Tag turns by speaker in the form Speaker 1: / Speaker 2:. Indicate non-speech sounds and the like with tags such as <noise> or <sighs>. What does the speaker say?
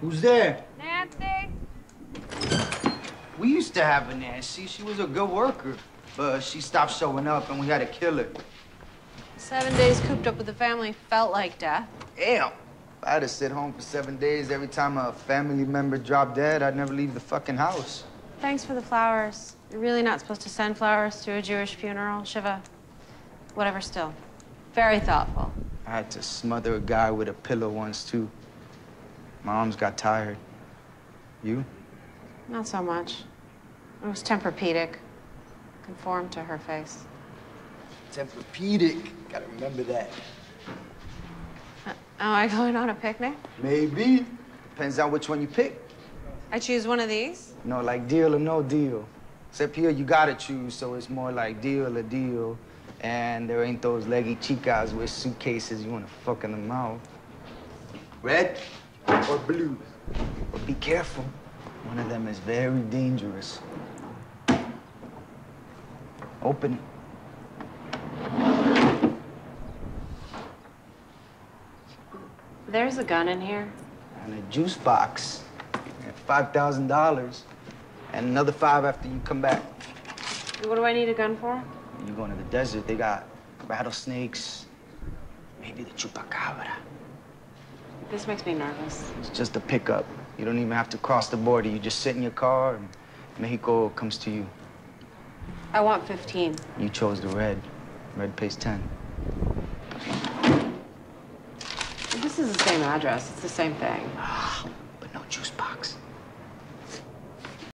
Speaker 1: Who's there?
Speaker 2: Nancy?
Speaker 1: We used to have a Nancy. She was a good worker. But she stopped showing up and we had to kill her.
Speaker 2: Seven days cooped up with the family felt like death.
Speaker 1: Damn. If I had to sit home for seven days every time a family member dropped dead, I'd never leave the fucking house.
Speaker 2: Thanks for the flowers. You're really not supposed to send flowers to a Jewish funeral, Shiva. Whatever, still. Very thoughtful.
Speaker 1: I had to smother a guy with a pillow once, too. My arms got tired. You?
Speaker 2: Not so much. It was Tempur-Pedic. Conformed to her face.
Speaker 1: Tempur-Pedic. Gotta remember that.
Speaker 2: Uh, am I going on a picnic?
Speaker 1: Maybe. Depends on which one you pick.
Speaker 2: I choose one of these?
Speaker 1: No, like deal or no deal. Except here, you gotta choose, so it's more like deal or deal. And there ain't those leggy chicas with suitcases you wanna fuck in the mouth. Red or blue? But be careful. One of them is very dangerous. Open. it.
Speaker 2: There's a gun in here.
Speaker 1: And a juice box. Five thousand dollars. And another five after you come back.
Speaker 2: What do I need a gun for?
Speaker 1: You're going to the desert, they got rattlesnakes, maybe the chupacabra.
Speaker 2: This makes me nervous.
Speaker 1: It's just a pickup. You don't even have to cross the border. You just sit in your car and Mexico comes to you.
Speaker 2: I want 15.
Speaker 1: You chose the red. Red pays 10.
Speaker 2: This is the same address. It's the same thing. <sighs> <sighs>